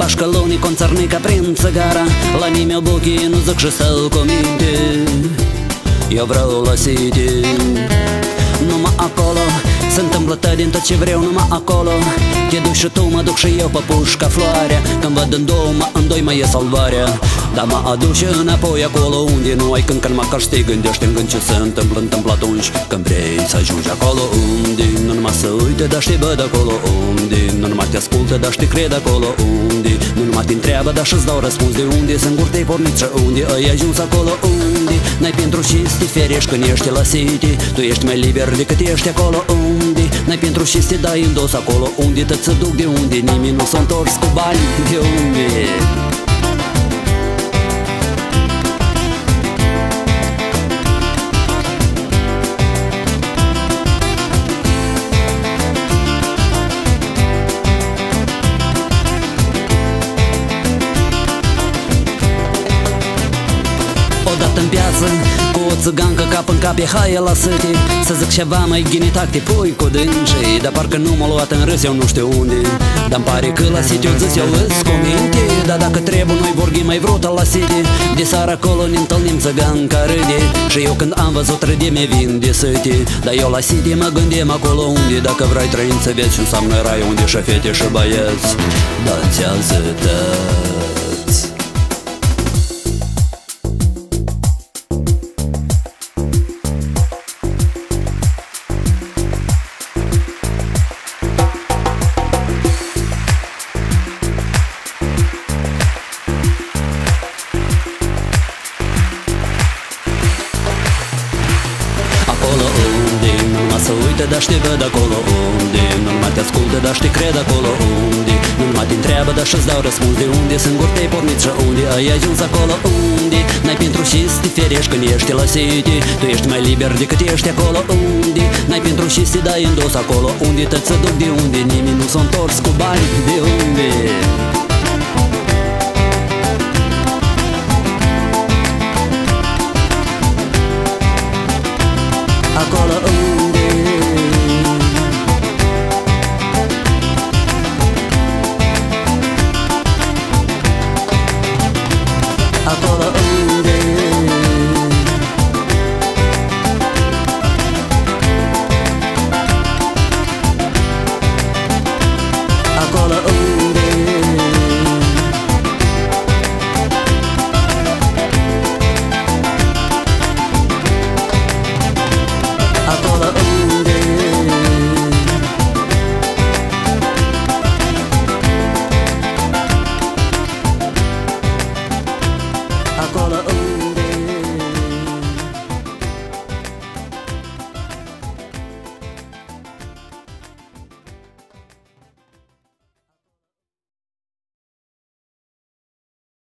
Pașcălonii conțărnica prin țăgara La nimeni bochii nu zic și să-l cominte. Eu vreau la City. Numai acolo se întâmplă din tot ce vreau numai acolo. Te duci și tu, mă duc și eu pe pușca floarea. Când văd în două, mă, în doi mai e salvarea Dar mă aduce înapoi acolo unde nu ai când Când mă te gândești în gând ce se întâmplă, întâmplă atunci. Când vrei să ajungi acolo unde Nu numai să uite, dar și văd acolo unde Nu numai te ascultă, dar și cred acolo unde Nu numai te întreabă, dar și-ți dau răspuns de unde Singur te-ai pornit și unde ai ajuns acolo unde N-ai pentru și să te ferești când ești la City. Tu ești mai liber decât ești acolo unde N-ai pentru și să dai în dos acolo unde te ți duc de unde Nimeni nu s-a întors cu bani. De unde Odată în piață o țigancă cap în cap e haie la săte Să zic ceva mai ghinitat te pui cu dânsii Dar parcă nu m-a luat în râs, eu nu știu unde. Dar-mi pare că la site eu zis, eu îs cu minte Dar dacă trebuie, noi vorbim mai vrut la site De seara acolo ne întâlnim țiganca râde. Și eu când am văzut râde, mi vin de săte Dar eu la site mă gândim acolo unde. Dacă vrei trăind să vezi ce înseamnă rai Unde și fete și băieți. Dansează tăți să uite, dar știi văd acolo unde. Nu mai te ascultă, dar știi cred acolo unde. Nu mai te întreabă, dar și-ți dau răspuns de unde Singur te-ai pornit și unde ai ajuns acolo unde. N-ai pentru și să te ferești când ești la city Tu ești mai liber decât ești acolo unde. N-ai pentru și să dai în dos acolo unde Te-ți duc de unde. Nimeni nu s-a întors cu bani de unde